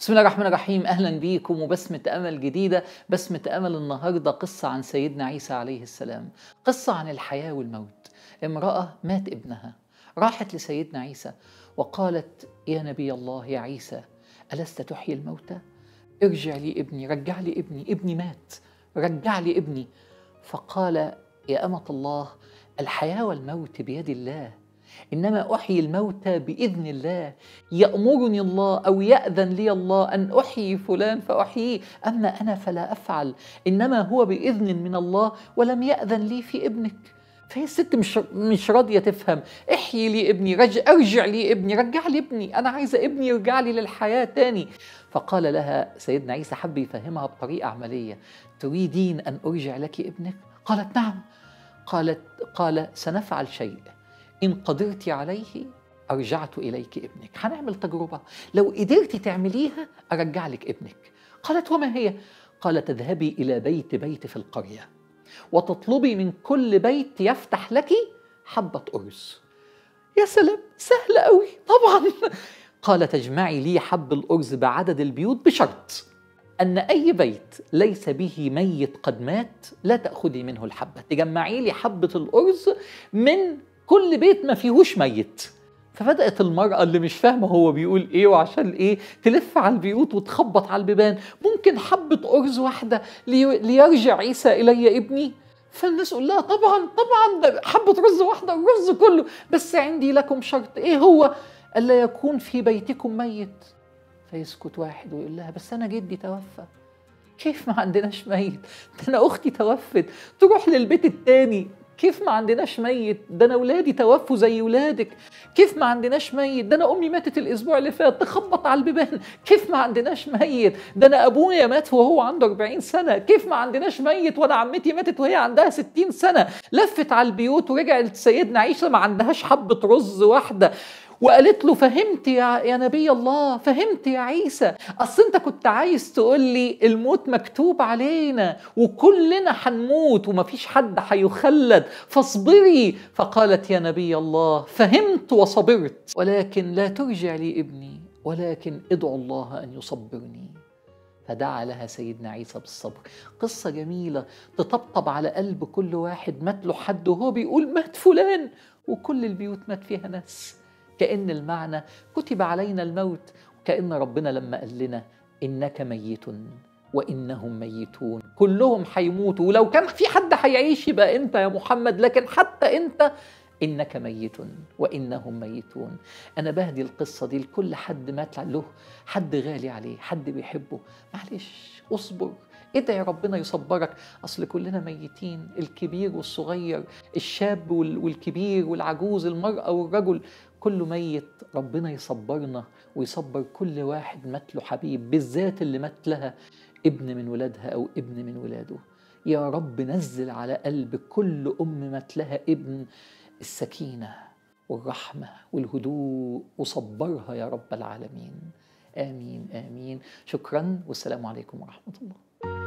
بسم الله الرحمن الرحيم. أهلا بيكم وبسمة أمل جديدة. بسمة أمل النهاردة قصة عن سيدنا عيسى عليه السلام. قصة عن الحياة والموت. امرأة مات ابنها. راحت لسيدنا عيسى وقالت يا نبي الله يا عيسى ألست تحيي الموتى؟ ارجع لي ابني رجع لي ابني ابني مات رجع لي ابني. فقال يا أمة الله الحياة والموت بيد الله. إنما أحيي الموتى بإذن الله. يأمرني الله أو يأذن لي الله أن أحيي فلان فأحييه. أما أنا فلا أفعل. إنما هو بإذن من الله ولم يأذن لي في ابنك. فهي الست مش مش راضية تفهم. احيي لي ابني رجع ارجع لي ابني رجع لي ابني. أنا عايزة ابني يرجع لي للحياة تاني. فقال لها سيدنا عيسى حب يفهمها بطريقة عملية. تريدين أن أرجع لك ابنك؟ قالت نعم. قالت قال سنفعل شيء. إن قدرت عليه أرجعت إليك ابنك. هنعمل تجربة. لو قدرت تعمليها أرجع لك ابنك. قالت وما هي؟ قال تذهبي إلى بيت بيت في القرية وتطلبي من كل بيت يفتح لك حبة أرز. يا سلام! سهل قوي طبعا. قال تجمعي لي حب الأرز بعدد البيوت بشرط أن أي بيت ليس به ميت قد مات لا تأخذي منه الحبة. تجمعي لي حبة الأرز من كل بيت ما فيهوش ميت. فبدأت المرأة اللي مش فاهمة هو بيقول إيه وعشان إيه تلف على البيوت وتخبط على البيبان. ممكن حبة أرز واحدة لي ليرجع عيسى إلي ابني. فالناس يقول لها طبعا طبعا حبة رز واحدة الرز كله. بس عندي لكم شرط. إيه هو؟ ألا يكون في بيتكم ميت. فيسكت واحد ويقول لها بس أنا جدي توفى. كيف ما عندناش ميت؟ ده أنا أختي توفت. تروح للبيت التاني. كيف ما عندناش ميت؟ ده أنا ولادي توفوا زي ولادك. كيف ما عندناش ميت؟ ده أنا أمي ماتت الأسبوع اللي فات. تخبط على البيبان. كيف ما عندناش ميت؟ ده أنا أبويا مات وهو عنده 40 سنة. كيف ما عندناش ميت؟ وأنا عمتي ماتت وهي عندها 60 سنة. لفت على البيوت ورجعت سيدنا عيسى ما عندهاش حبة رز واحدة. وقالت له فهمت يا يا نبي الله فهمت يا عيسى. أصل أنت كنت عايز تقول لي الموت مكتوب علينا وكلنا هنموت ومفيش حد هيخلد. فاصبري. فقالت يا نبي الله فهمت وصبرت. ولكن لا ترجع لي ابني ولكن ادعو الله أن يصبرني. فدعا لها سيدنا عيسى بالصبر. قصة جميلة. تطبطب على قلب كل واحد. مات له حد وهو بيقول مات فلان. وكل البيوت مات فيها ناس. كأن المعنى كتب علينا الموت. كأن ربنا لما قال لنا إنك ميت وإنهم ميتون. كلهم هيموتوا. ولو كان في حد هيعيش يبقى أنت يا محمد. لكن حتى أنت إنك ميت وإنهم ميتون. أنا بهدي القصة دي لكل حد مات له. حد غالي عليه. حد بيحبه. معلش اصبر. ادعي ربنا يصبرك. أصل كلنا ميتين. الكبير والصغير. الشاب والكبير والعجوز. المرأة والرجل. كله ميت ربنا يصبرنا ويصبر كل واحد مات له حبيب بالذات اللي مات لها ابن من ولادها أو ابن من ولاده. يا رب نزل على قلب كل أم مات لها ابن السكينة والرحمة والهدوء وصبرها يا رب العالمين. آمين آمين. شكرا والسلام عليكم ورحمة الله.